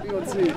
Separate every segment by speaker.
Speaker 1: 気持ちいい。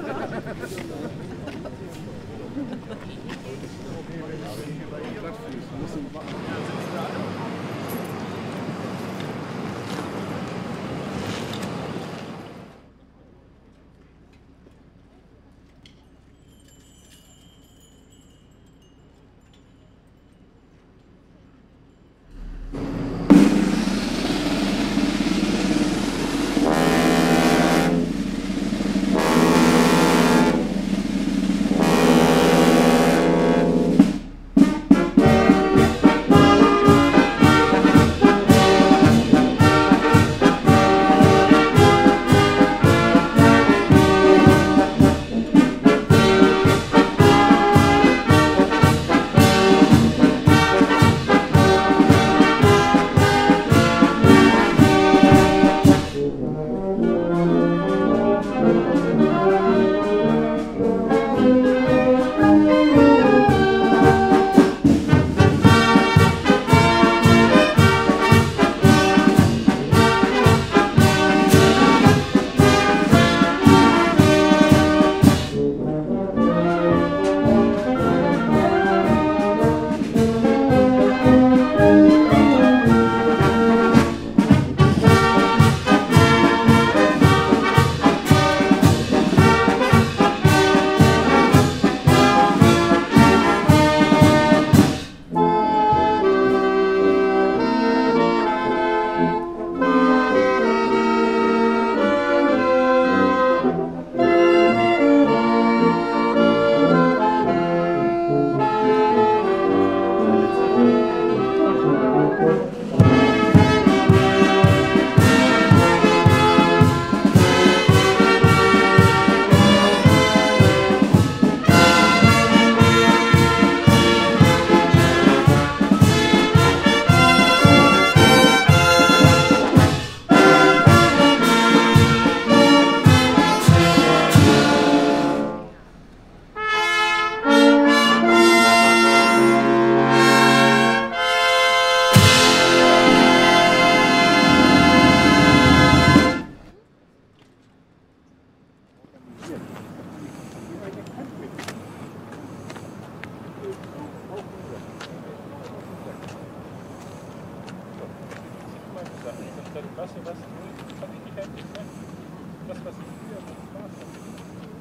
Speaker 2: Das, was, das, was ich nicht das, was ich hier